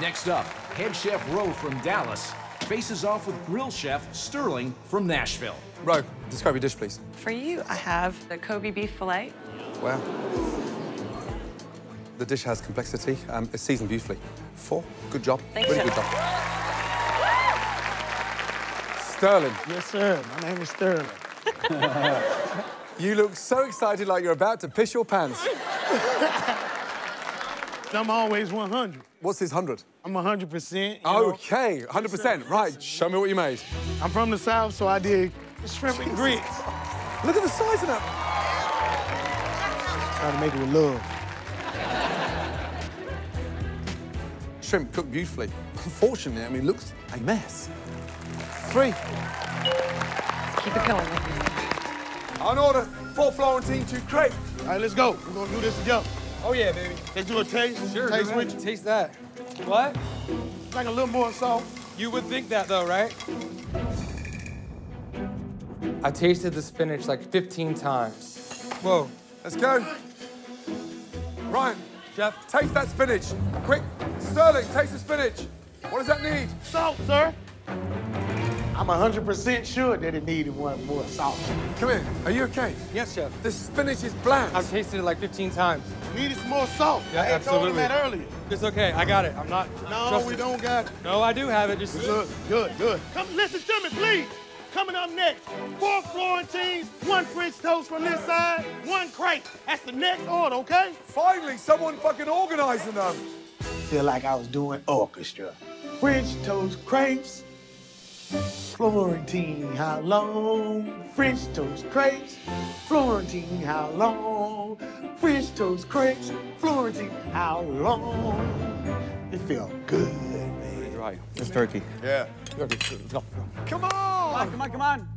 Next up, head chef Roe from Dallas faces off with grill chef Sterling from Nashville. Roe, describe your dish, please. For you, I have the Kobe beef fillet. Wow. The dish has complexity. Um, it's seasoned beautifully. Four. Good job. Thanks, really Chef. good job. Sterling, Yes, sir. My name is Sterling. you look so excited like you're about to piss your pants. I'm always 100. What's his 100? I'm 100%. you know. Okay, 100%. Right, show me what you made. I'm from the South, so I did shrimp and grits. Look at the size of that. Try to make it with love. Shrimp cooked beautifully. Unfortunately, I mean, it looks a mess. Three. Keep it going. On order, four Florentine, two crepe. All right, let's go. We're gonna do this together. Oh, yeah, baby. Let's do a taste. Sure, Taste go with you. Taste that. What? Like a little more salt. You would think that, though, right? I tasted the spinach like 15 times. Whoa, let's go. Ryan, Jeff. taste that spinach. Quick, Sterling, taste the spinach. What does that need? Salt, sir. I'm 100% sure that it needed one more salt. Come here, are you okay? yes, chef. The spinach is bland. I've tasted it like 15 times. Needed some more salt. Yeah, I had told him absolutely. that earlier. It's okay. I got it. I'm not. No, trust we don't got No, I do have it. Just Good, good, good. Come listen to me, please. Coming up next, four Florentines, one French toast from this side, one crepe. That's the next order, okay? Finally, someone fucking organizing them. Feel like I was doing orchestra. French toast crepes, Florentine, how long? French toast crepes, Florentine, how long? French toast crepes, Florentine, how long? It felt good, man. Right, it's turkey. Yeah. Turkey. Go, Come on! Come on, come on.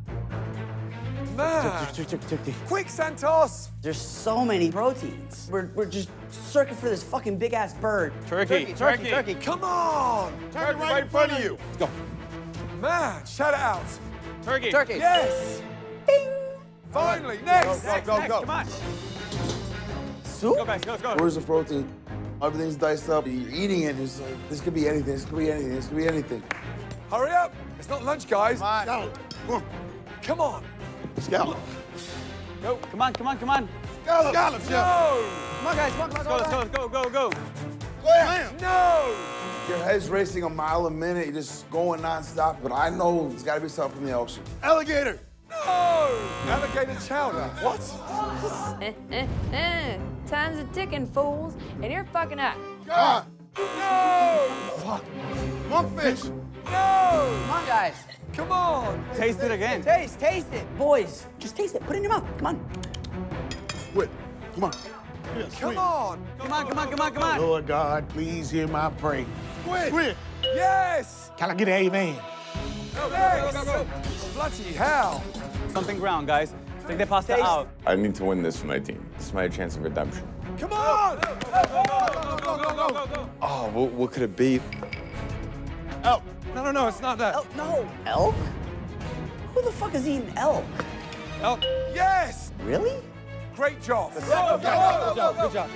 Man! Mmm. Quick, Santos! There's so many proteins. We're, we're just searching for this fucking big ass bird. Turkey, turkey, turkey. turkey. Come on! Turn it right in front of you. Man, shout it out. Turkey. Turkey. Yes! Finally, next! Go, go, go. Come on. Go, guys. Go, go. Where's the protein? Everything's diced up. You're eating it. It's like, this could be anything. This could be anything. This could be anything. Hurry up! It's not lunch, guys. Scallop. Come on. Scallop. Go. Come on, come on, come on. Scallop. Scallop, chef. No! Come on, guys. Come on, come on. Go, let's go, let's go, go, go. Bam. No! Your head's racing a mile a minute. You're just going nonstop. But I know it's got to be something from the ocean. Alligator. No! Alligator chowder. What? Time's a ticking, fools, and you're fucking up. God. No! Fuck. Monkfish. No! Come on, guys. Come on! Taste it again. Taste, taste it. Boys, just taste it. Put it in your mouth. Come on. Squid. Come on. Come on! Come on, come on, come on, come on. Lord God, please hear my prayer. Squid! Squid. Yes! Can I get an amen? Yes! Bloody hell! Something ground, guys. Take the pasta Taste. out. I need to win this for my team. This is my chance of redemption. Come on! Oh, what, what could it be? Oh, no, no, no, it's not that. Elk? No. Elk? Who the fuck is eating elk? Elk. Yes! Really? Great job. Good job, good job.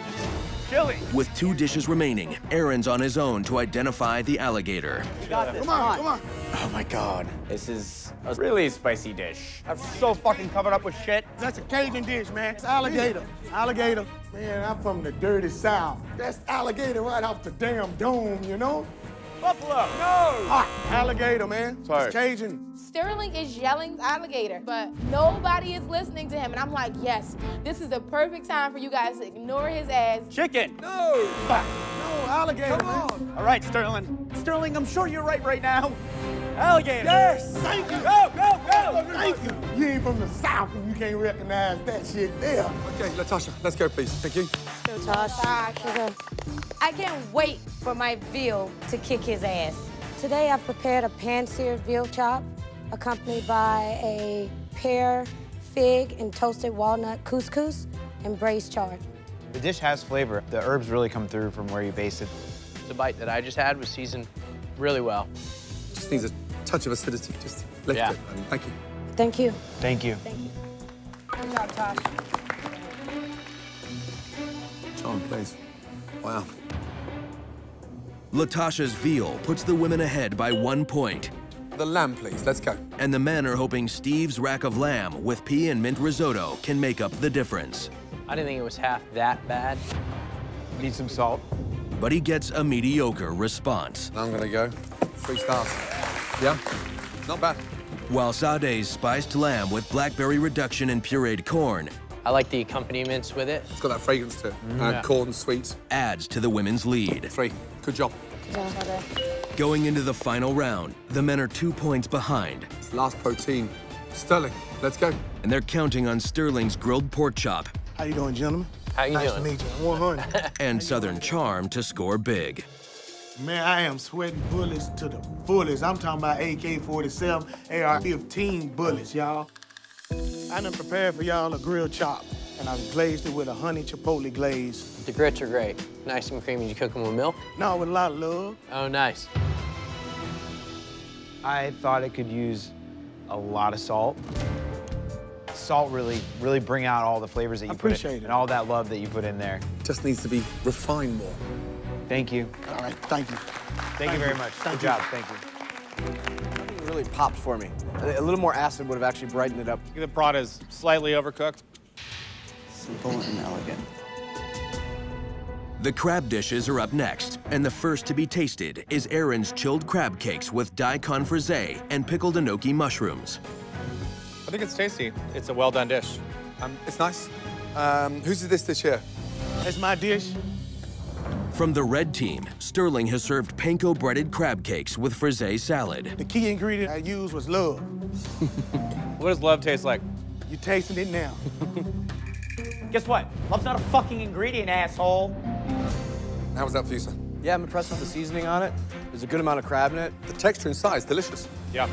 With two dishes remaining, Aaron's on his own to identify the alligator. You got this. Come on, come on. Oh my god. This is a really spicy dish. I'm so fucking covered up with shit. That's a Cajun dish, man. It's alligator. Alligator. Man, I'm from the dirty South. That's alligator right off the damn dome, you know? Buffalo. Ah, alligator, man. Sorry. It's Cajun. Sterling is yelling alligator, but nobody is listening to him. And I'm like, yes, this is the perfect time for you guys to ignore his ass. Chicken. No! No, alligator, Come man. on! All right, Sterling. Sterling, I'm sure you're right right now. Alligator. Yes! Thank you. Go, go, go. Thank you. You ain't from the South and you can't recognize that shit there. Okay, Latasha, let's go, please. Thank you. I can't wait for my veal to kick his ass. Today I've prepared a pan-seared veal chop accompanied by a pear, fig, and toasted walnut couscous and braised chard. The dish has flavor. The herbs really come through from where you base it. The bite that I just had was seasoned really well. Just needs a touch of acidity. Just lift Yeah. it. And thank you. thank you. Thank you. Thank you. Good job, Tosh. John, please. Wow. Latasha's veal puts the women ahead by one point. The lamb, please. Let's go. And the men are hoping Steve's rack of lamb with pea and mint risotto can make up the difference. I didn't think it was half that bad. Need some salt. But he gets a mediocre response. I'm gonna go three stars. Yeah, not bad. While Sade's spiced lamb with blackberry reduction and pureed corn I like the accompaniments with it. It's got that fragrance to it. Mm. Uh, Yeah. corn, sweet. adds to the women's lead. Three. Good job. Going into the final round, the men are two points behind. It's last protein. Sterling, let's go. And they're counting on Sterling's grilled pork chop How you doing, gentlemen? How you nice doing? to meet you. 100. and Southern charm to score big. Man, I am sweating bullets to the fullest. I'm talking about AK-47, AR-15 bullets, y'all. I done prepared for y'all a grilled chop, and I've glazed it with a honey chipotle glaze. The grits are great. Nice and creamy. Did you cook them with milk? No, with a lot of love. Oh, nice. I thought it could use a lot of salt. Salt really, really bring out all the flavors that you I put appreciate in, it. and all that love that you put in there. Just needs to be refined more. Thank you. All right, thank you. Thank, you very much. Thank Good you. job. Thank you. It really popped for me. A a little more acid would have actually brightened it up. The prod is slightly overcooked. Simple and elegant. The crab dishes are up next, and the first to be tasted is Aaron's chilled crab cakes with daikon frisee and pickled enoki mushrooms. I think it's tasty. It's a well done dish. Um, it's nice. Um, whose is this dish here? It's my dish. From the red team, Sterling has served panko breaded crab cakes with frisee salad. The key ingredient I used was love. What does love taste like? You're tasting it now. Guess what? Love's not a fucking ingredient, asshole. How was that for you, sir? Yeah, I'm impressed with the seasoning on it. There's a good amount of crab in it. The texture inside is delicious. Yeah.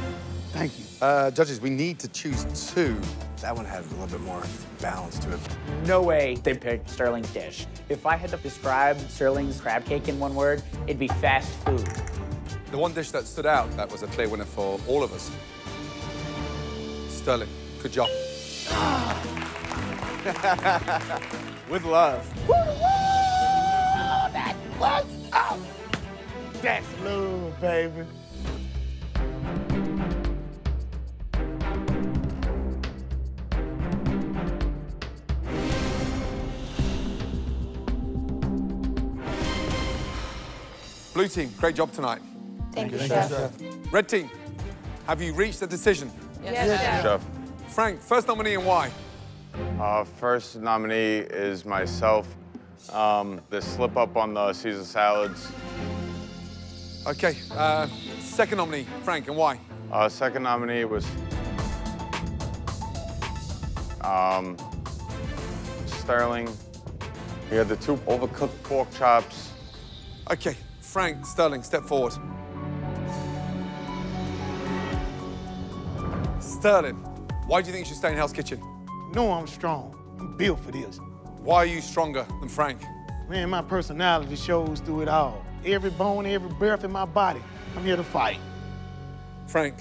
Thank you. Uh, judges, we need to choose two. That one had a little bit more balance to it. No way they picked Sterling's dish. If I had to describe Sterling's crab cake in one word, it'd be fast food. The one dish that stood out, that was a clear winner for all of us. Sterling, good job. With love. That was out. That's love, baby. Blue team, great job tonight. Thank you, Chef. Chef. Red team, have you reached a decision? Yes, Chef. Chef. Frank, first nominee and why? Uh, first nominee is myself. Um, the slip up on the Caesar salads. Okay, uh, second nominee, Frank, and why? Uh, second nominee was um, Sterling. We had the two overcooked pork chops. Okay, Frank, Sterling, step forward. Sterling, why do you think you should stay in Hell's Kitchen? No, I'm strong. I'm built for this. Why are you stronger than Frank? Man, my personality shows through it all. Every bone, every breath in my body, I'm here to fight. Frank,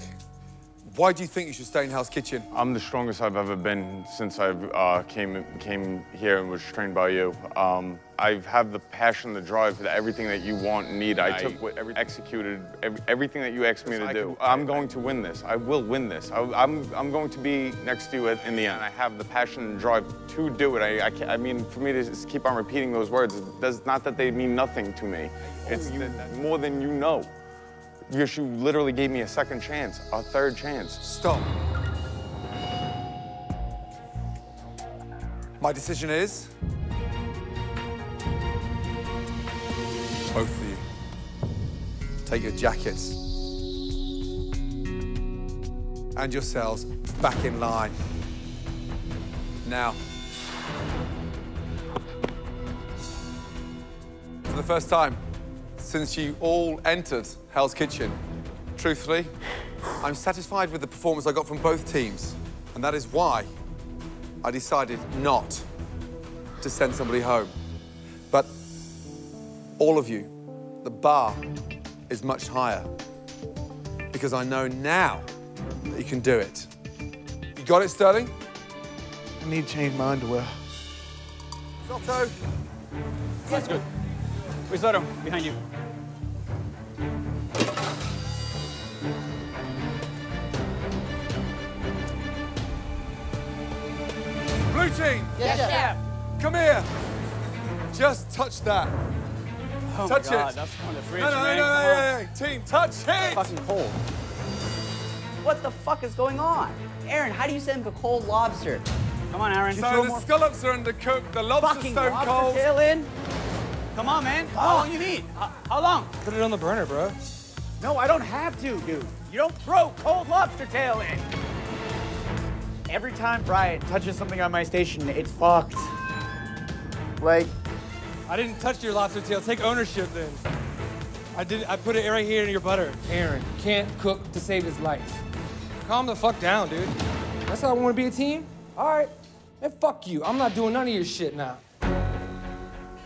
why do you think you should stay in Hell's Kitchen? I'm the strongest I've ever been since I uh, came came here and was trained by you. Um, I have the passion, the drive, the everything that you want and need. I, took what every, executed every, everything that you asked me to do. I'm going to win this. I will win this. I, I'm I'm going to be next to you at, in the end. I have the passion and drive to do it. I I, I mean, for me to just keep on repeating those words, it does not that they mean nothing to me. It's that- more than you know. Because you literally gave me a second chance, a third chance. Stop. My decision is. Take your jackets and yourselves back in line. Now. For the first time since you all entered Hell's Kitchen, truthfully, I'm satisfied with the performance I got from both teams. And that is why I decided not to send somebody home. But all of you, the bar is much higher because I know now that you can do it. You got it, Sterling? I need to change my underwear. Soto, That's good. We saw him behind you. Blue team. Yes, yes sir. Come here. Just touch that. Oh touch God, it. that's from the fridge, no, no, man. no, no, no, no, no. Team, touch it. Fucking cold. What the fuck is going on? Aaron, how do you send a cold lobster? Come on, Aaron. So the scallops are undercooked, the lobster's Fucking stone lobster cold. tail in? Come on, man. How long you need? How, how long? Put it on the burner, bro. No, I don't have to, dude. You don't throw cold lobster tail in. Every time Brian touches something on my station, it's fucked. Like, I didn't touch your lobster tail. Take ownership then. I did. I put it right here in your butter. Aaron can't cook to save his life. Calm the fuck down, dude. That's how I want to be a team. All right. And fuck you. I'm not doing none of your shit now.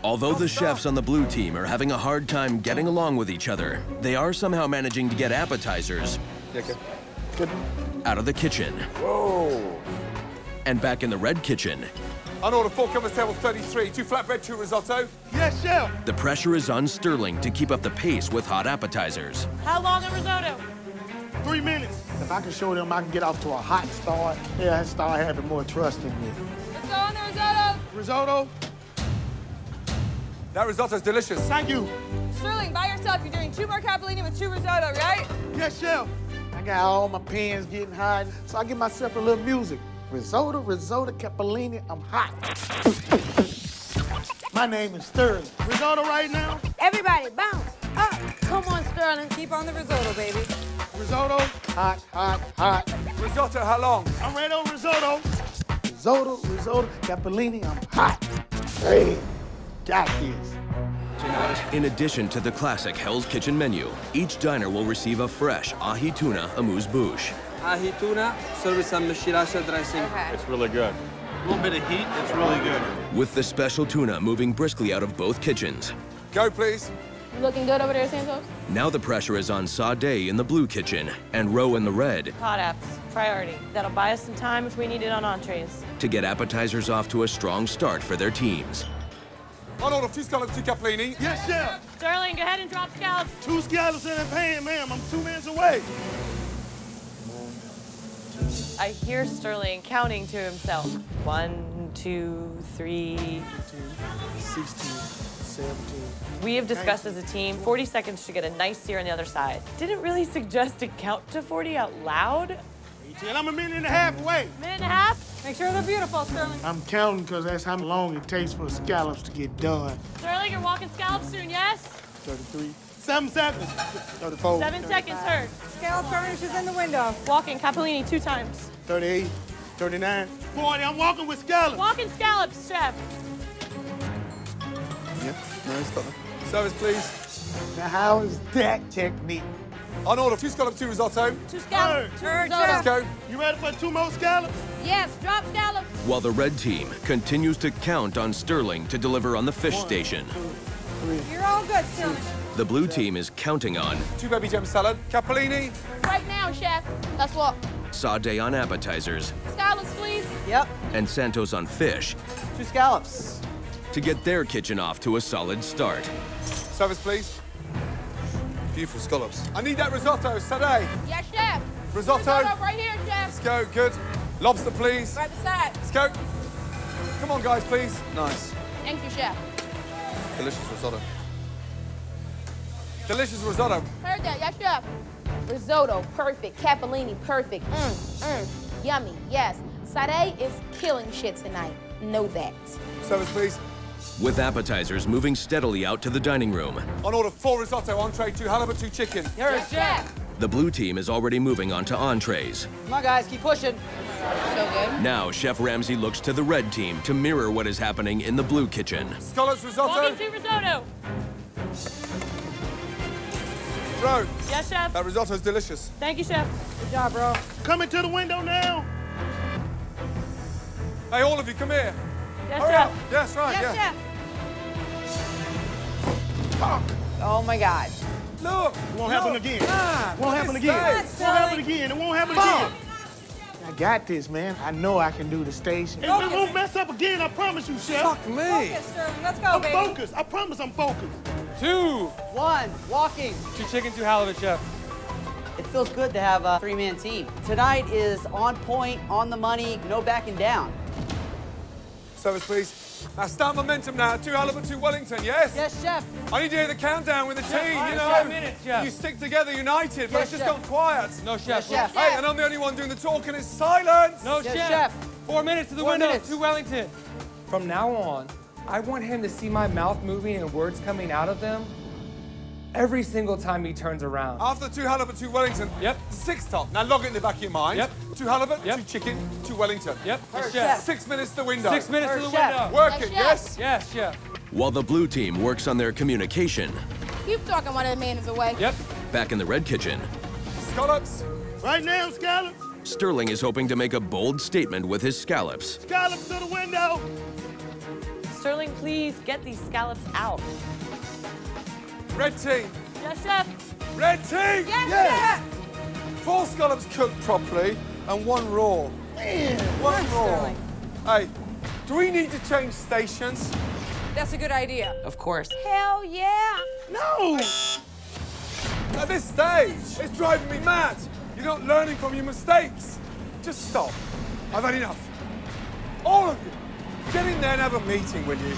Although the chefs on the blue team are having a hard time getting along with each other, they are somehow managing to get appetizers out of the kitchen. Whoa. And back in the red kitchen, On order four covers table 33, two flatbread, two risotto. Yes, chef. the pressure is on Sterling to keep up the pace with hot appetizers. How long a risotto? Three minutes. If I can show them I can get off to a hot start, they'll start having more trust in me. Let's go on the risotto. Risotto. That risotto's delicious. Thank you. Sterling, by yourself, you're doing two more capellini with two risotto, right? Yes, chef. I got all my pans getting hot, so I give myself a little music. Risotto, risotto, capellini, I'm hot. my name is Sterling. Risotto right now? Everybody, bounce up. Come on, Sterling. Keep on the risotto, baby. Risotto, hot, hot, hot. Risotto, how long? I'm ready on risotto. Risotto, risotto, capellini, I'm hot. Hey, got this. In addition to the classic Hell's Kitchen menu, each diner will receive a fresh ahi tuna amuse-bouche. Ahi tuna, served with some sriracha dressing. It's really good. A little bit of heat, it's really good. With the special tuna moving briskly out of both kitchens. Go, please. You looking good over there, Santos? Now the pressure is on Sade in the blue kitchen and Roe in the red Hot apps, priority. That'll buy us some time if we need it on entrees. to get appetizers off to a strong start for their teams. On order two scallops, two capellini. Yes, chef. Sterling, go ahead and drop scallops. Two scallops in a pan, ma'am. I'm two minutes away. I hear Sterling counting to himself. One, two, three. 16, 17. We have discussed as a team 40 seconds to get a nice sear on the other side. Didn't really suggest to count to 40 out loud. And I'm a minute and a half away. Minute and a half? Make sure they're beautiful, Sterling. I'm counting because that's how long it takes for scallops to get done. Sterling, you're walking scallops soon, yes? 33. Seven seconds. 34. Seven seconds, heard. Scallop furnish is in the window. Walking Capellini two times. 38. 39. 40. I'm walking with scallops. Walking scallops, chef. Yep, no, it's got them. Service, please. Now, how is that technique? On order two scallops, two risotto. Two scallops. Two Let's go. You ready for two more scallops? Yes, drop scallops. While the red team continues to count on Sterling to deliver on the fish station, You're all good, Sterling. The blue team is counting on Two baby gem salad. Capellini. Right now, chef. That's what? walk. Sade on appetizers Scallops, please. Yep. and Santos on fish Two scallops. to get their kitchen off to a solid start. Service, please. Beautiful scallops. I need that risotto, Sade. Yes, chef. Risotto. Risotto right here, chef. Let's go, good. Lobster, please. Right beside. Let's go. Come on, guys, please. Nice. Thank you, chef. Delicious risotto. Delicious risotto. Heard that, yes, chef. Risotto, perfect. Capellini, perfect. Mmm, mmm. Yummy, yes. Sade is killing shit tonight. Know that. Service, please. With appetizers moving steadily out to the dining room, On order four risotto, entree, two halibut, two chicken. Yes, chef. the blue team is already moving on to entrees. Come on, guys, keep pushing. So good. Now, Chef Ramsay looks to the red team to mirror what is happening in the blue kitchen. Scallops, risotto. Walking two risotto. Bro, Yes, chef. that risotto's delicious. Thank you, chef. Good job, bro. Coming to the window now. Hey, all of you, come here. Yes, Hurry chef. up. Yes, right, Yes, yeah. chef. Oh my God. Look. It won't happen again. Ah, won't happen again. It won't happen again. It won't happen again. I got this, man. I know I can do the station. It won't mess up again. I promise you, chef. Fuck me. Sterling. Let's go, I'm baby. focused. I promise I'm focused. Two. One, walking. Two chicken, two halibut, chef. It feels good to have a three-man team. Tonight is on point, on the money, no backing down. Service, please. Now start momentum now. Two halibut, two Wellington, yes? Yes, chef. I need to hear the countdown with the Chef, team, you know? five minutes, chef. You stick together, united, but Yes, it's just chef. gone quiet. No, chef. Yes, chef. Hey, and I'm the only one doing the talking. It's silence. No, Yes, chef. chef. Four minutes to the Four window. minutes. To Wellington. From now on, I want him to see my mouth moving and words coming out of them every single time he turns around. After two halibut, two Wellington. Yep. Six top. Now log it in the back of your mind. Yep. Two halibut, Yep. two chicken, two Wellington. Yep. Her Yes, chef. chef. Six minutes to the window. Six minutes to the chef. window. Work Yes, it, chef. yes? Yes, chef. While the blue team works on their communication, Keep talking while that man is away. Yep. back in the red kitchen, Scallops. Right now, scallops. Sterling is hoping to make a bold statement with his scallops. Scallops to the window. Sterling, please get these scallops out. Red team. Yes, chef. Red team. Yes, Four scallops cooked properly and one raw. one raw. Hey, do we need to change stations? That's a good idea. Of course. Hell yeah. No. At this stage, it's driving me mad. You're not learning from your mistakes. Just stop. I've had enough. All of you. Get in there and have a meeting, will you?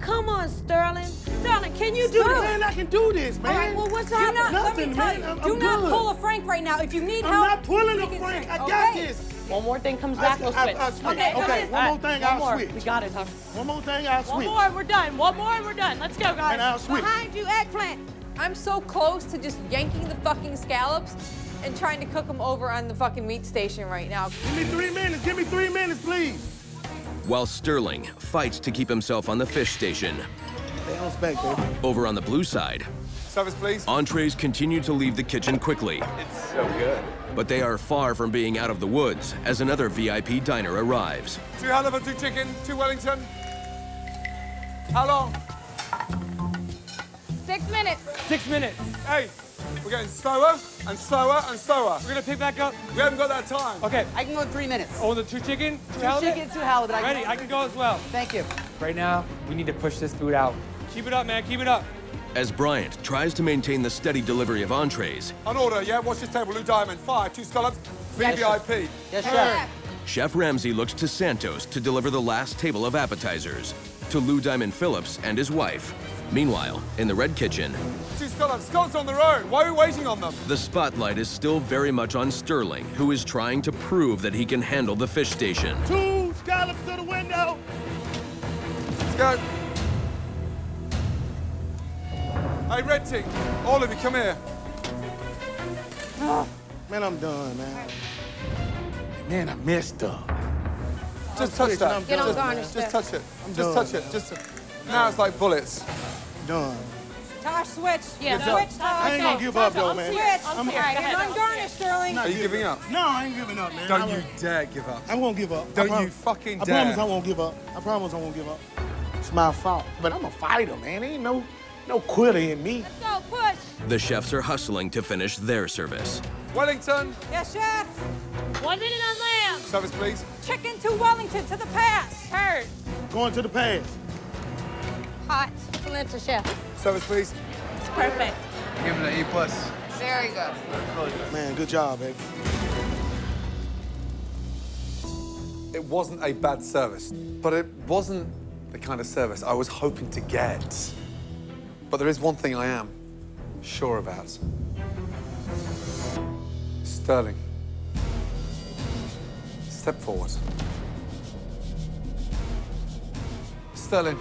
Come on, Sterling. Sterling, can you do Sterling, man, I can do this, man. All right, well, what's happening? not- Let me nothing, tell man. you. I'm- do I'm not good. pull a Frank right now. If you need help. I'm not pulling a Frank. switch, I got okay? this. One more thing comes I- back, we'll switch. I switch. Okay, Okay, okay. one more thing, One I'll more. switch. We got it, Tucker. One more thing, I'll One switch. more, we're done. One more, we're done. Let's go, guys. And I'll switch. Behind you, eggplant. I'm so close to just yanking the fucking scallops and trying to cook them over on the fucking meat station right now. Give me three minutes. Give me three minutes, please. While Sterling fights to keep himself on the fish station. Back. Over on the blue side, Service, please. entrees continue to leave the kitchen quickly. It's so good. But they are far from being out of the woods as another VIP diner arrives. Two halibut, two chicken, two Wellington. How long? Six minutes. Six minutes. Hey, we're getting slower and slower and slower. We're gonna pick back up. We haven't got that time. Okay. I can go in three minutes. Oh, the two chicken, two, Two halibut? chicken, two halibut. I can- Ready, I can go as well. Thank you. Right now, we need to push this food out. Keep it up, man, keep it up. As Bryant tries to maintain the steady delivery of entrees, On order, yeah? Watch this table, Lou Diamond. Five, two scallops, three Yes, chef. VIP. Yes, chef. Chef Ramsay looks to Santos to deliver the last table of appetizers to Lou Diamond Phillips and his wife. Meanwhile, in the red kitchen, Two scallops. Scallops on their own. Why are we waiting on them? the spotlight is still very much on Sterling, who is trying to prove that he can handle the fish station. Two scallops to the window. Let's go. Hey, red team. All of you, come here. Man, I'm done, man. Man, I messed up. Just touch switching, that. I'm Get on Just, garnish just touch it. I'm just done. touch it. Just now it's like bullets. Done. Tosh, switch. Yeah, switch, Tosh. I ain't gonna give up, though, man. Switch. I'm- All right, get on garnish, Sterling. Are you giving up? No, I ain't giving up, man. Don't you dare give up. I won't give up. I Don't you promise. fucking I promise I won't give up. I promise I won't give up. It's my fault. But I'm a fighter, man. Ain't no no quitter in me. Let's go, push. The chefs are hustling to finish their service. Wellington. Yes, chef. One minute on lamb. Service, please. Chicken to Wellington to the pass. Hurt. Going to the pass. Hot. Polenta chef. Service, please. It's perfect. Give him an A plus. Very good. Man, good job, baby. It wasn't a bad service, but it wasn't the kind of service I was hoping to get. But there is one thing I am sure about. Sterling, step forward. Sterling,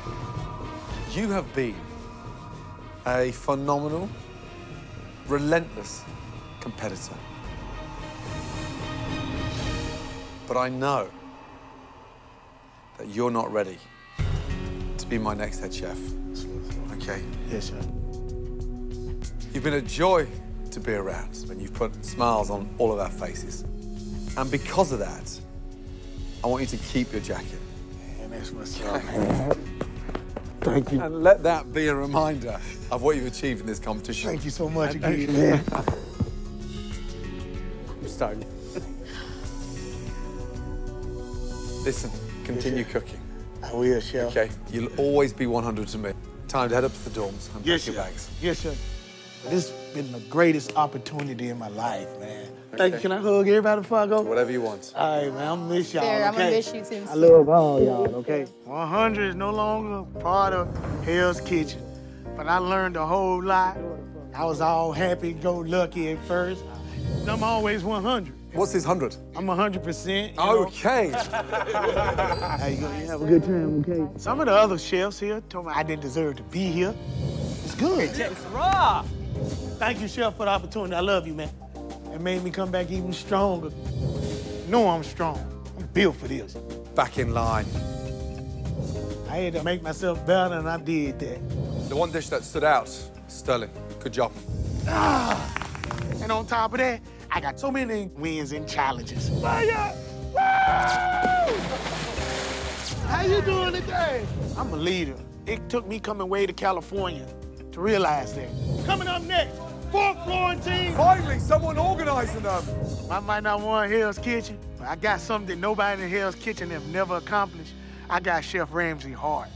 you have been a phenomenal, relentless competitor. But I know that you're not ready to be my next head chef. Okay? Yes, sir. You've been a joy to be around, and you've put smiles on all of our faces. And because of that, I want you to keep your jacket. Man, that's what's up, man. Thank you. And let that be a reminder of what you've achieved in this competition. Thank you so much And- again, man. I'm starting. Listen, continue cooking. I will, chef. Okay? You'll always be 100 to me. Time to head up to the dorms and Yes, pack your bags. Yes, sir. This has been the greatest opportunity in my life, man. Thank you. Can I hug everybody before I go? Whatever you want. All right, man. I'm gonna miss y'all. There, I'ma miss you too. I love all y'all, okay? 100 is no longer part of Hell's Kitchen, but I learned a whole lot. I was all happy, go lucky at first. I'm always 100. What's his 100? I'm 100%. Okay. How you gonna have a good time, okay? Some of the other chefs here told me I didn't deserve to be here. It's good. It's raw. Thank you, Chef, for the opportunity. I love you, man. It made me come back even stronger. know I'm strong. I'm built for this. Back in line. I had to make myself better, and I did that. The one dish that stood out, Sterling. Good job. Ah! And on top of that, I got so many wins and challenges. Fire! Woo! How you doing today? I'm a leader. It took me coming way to California to realize that. Coming up next, Finally, someone organizing them. I might not want Hell's Kitchen, but I got something that nobody in Hell's Kitchen have never accomplished. I got Chef Ramsay heart.